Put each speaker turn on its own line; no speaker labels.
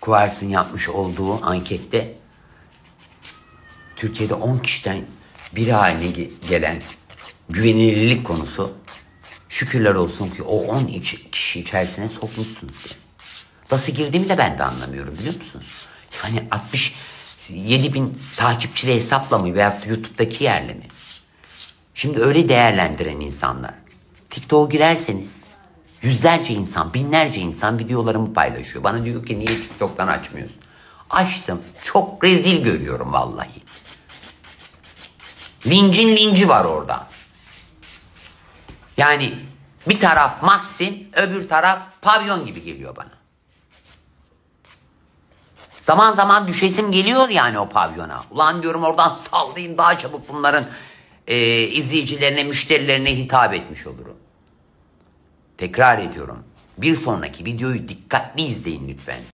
Kuvars'ın yapmış olduğu ankette Türkiye'de 10 kişiden biri haline ge- gelen güvenilirlik konusu şükürler olsun ki o 10 iç- kişi içerisine sokmuşsunuz. diye. Nasıl girdiğimi de ben de anlamıyorum biliyor musunuz? Yani 67 bin takipçili hesapla mı veya YouTube'daki yerle mi? Şimdi öyle değerlendiren insanlar. TikTok'a girerseniz yüzlerce insan, binlerce insan videolarımı paylaşıyor. Bana diyor ki niye TikTok'tan açmıyorsun? Açtım. Çok rezil görüyorum vallahi. Lincin linci var orada. Yani bir taraf Maxim, öbür taraf pavyon gibi geliyor bana. Zaman zaman düşesim geliyor yani o pavyona. Ulan diyorum oradan sallayayım daha çabuk bunların e, izleyicilerine, müşterilerine hitap etmiş olurum. Tekrar ediyorum. Bir sonraki videoyu dikkatli izleyin lütfen.